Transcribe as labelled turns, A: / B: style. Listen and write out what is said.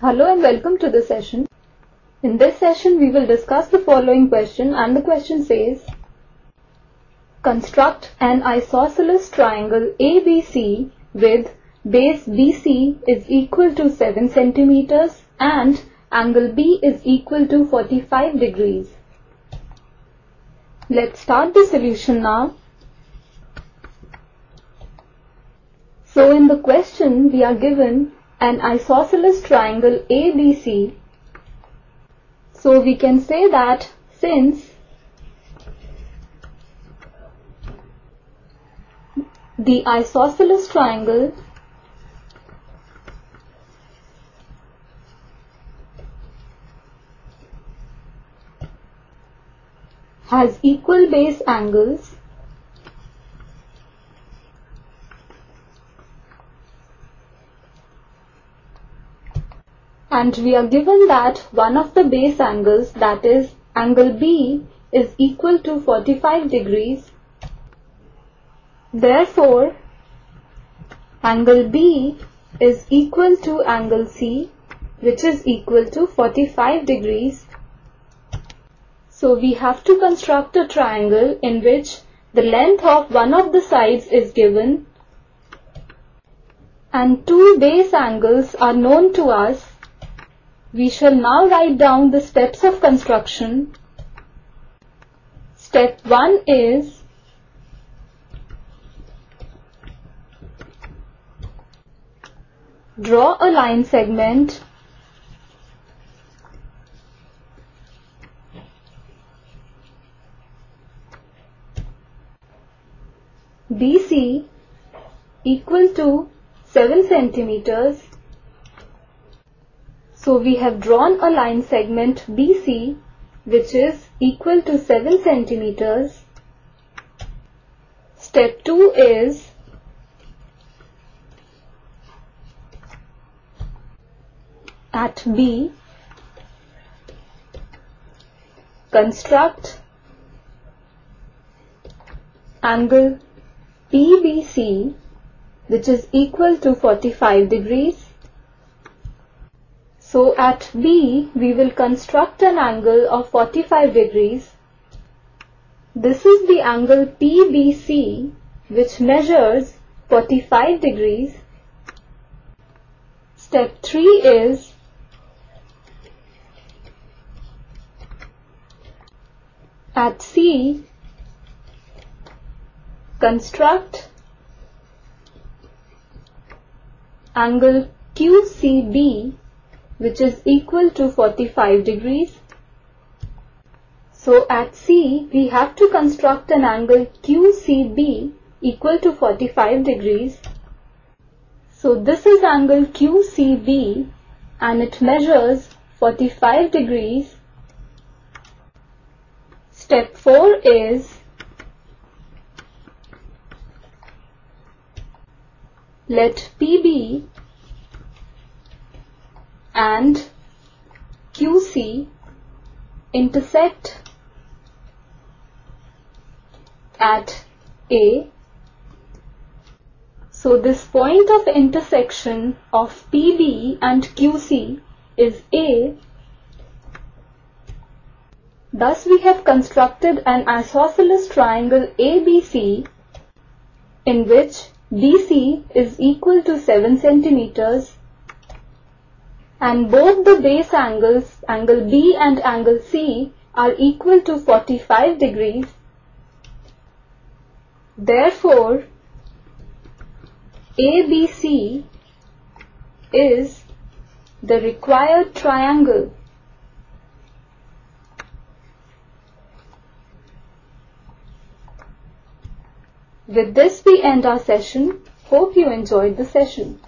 A: Hello and welcome to the session. In this session, we will discuss the following question and the question says, Construct an isosceles triangle ABC with base BC is equal to 7 centimeters and angle B is equal to 45 degrees. Let's start the solution now. So in the question we are given an isosceles triangle ABC. So we can say that since the isosceles triangle has equal base angles and we are given that one of the base angles that is angle B is equal to 45 degrees. Therefore, angle B is equal to angle C which is equal to 45 degrees so we have to construct a triangle in which the length of one of the sides is given and two base angles are known to us. We shall now write down the steps of construction. Step 1 is draw a line segment BC equal to 7 centimeters. So we have drawn a line segment BC which is equal to 7 centimeters. Step 2 is at B construct angle PBC which is equal to 45 degrees. So at B we will construct an angle of 45 degrees. This is the angle PBC which measures 45 degrees. Step 3 is at C Construct angle QCB which is equal to 45 degrees. So at C we have to construct an angle QCB equal to 45 degrees. So this is angle QCB and it measures 45 degrees. Step 4 is let PB and QC intersect at A. So this point of intersection of PB and QC is A. Thus we have constructed an isosceles triangle ABC in which BC is equal to 7 centimeters and both the base angles, angle B and angle C are equal to 45 degrees. Therefore, ABC is the required triangle. With this we end our session. Hope you enjoyed the session.